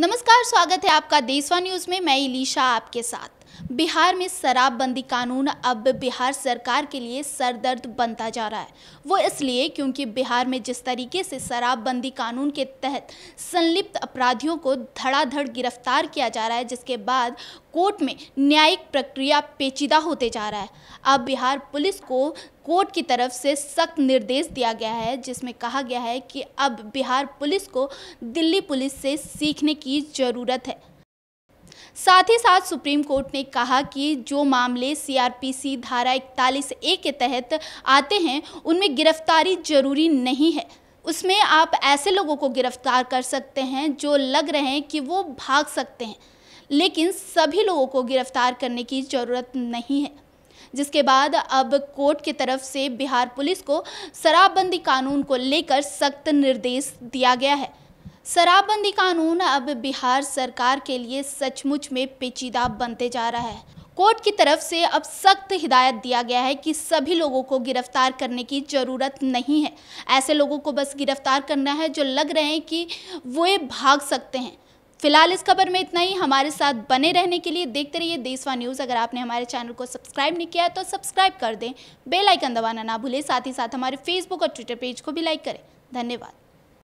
नमस्कार स्वागत है आपका देशवा न्यूज़ में। मैं इलीशा आपके साथ। बिहार में शराबबंदी कानून अब बिहार सरकार के लिए सरदर्द बनता जा रहा है। वो इसलिए क्योंकि बिहार में जिस तरीके से शराबबंदी कानून के तहत संलिप्त अपराधियों को धड़ाधड़ गिरफ़्तार किया जा रहा है, जिसके बाद कोर्ट में न्यायिक प्रक्रिया पेचीदा होते जा रहा है। अब बिहार पुलिस को कोर्ट की तरफ़ से सख्त निर्देश दिया गया है, जिसमें कहा गया है कि अब बिहार पुलिस को दिल्ली पुलिस से सीखने की ज़रूरत है। साथ ही साथ सुप्रीम कोर्ट ने कहा कि जो मामले सीआरपीसी धारा इकतालीस ए के तहत आते हैं, उनमें गिरफ्तारी ज़रूरी नहीं है। उसमें आप ऐसे लोगों को गिरफ़्तार कर सकते हैं जो लग रहे हैं कि वो भाग सकते हैं, लेकिन सभी लोगों को गिरफ़्तार करने की ज़रूरत नहीं है। जिसके बाद अब कोर्ट की तरफ़ से बिहार पुलिस को शराबबंदी कानून को लेकर सख्त निर्देश दिया गया है। शराबबंदी कानून अब बिहार सरकार के लिए सचमुच में पेचीदा बनते जा रहा है। कोर्ट की तरफ़ से अब सख्त हिदायत दिया गया है कि सभी लोगों को गिरफ़्तार करने की ज़रूरत नहीं है। ऐसे लोगों को बस गिरफ़्तार करना है, जो लग रहे हैं कि वो भाग सकते हैं। फ़िलहाल इस खबर में इतना ही। हमारे साथ बने रहने के लिए देखते रहिए देशवा न्यूज़। अगर आपने हमारे चैनल को सब्सक्राइब नहीं किया है तो सब्सक्राइब कर दें। बेल आइकन दबाना ना भूलें। साथ ही साथ हमारे फेसबुक और ट्विटर पेज को भी लाइक करें। धन्यवाद।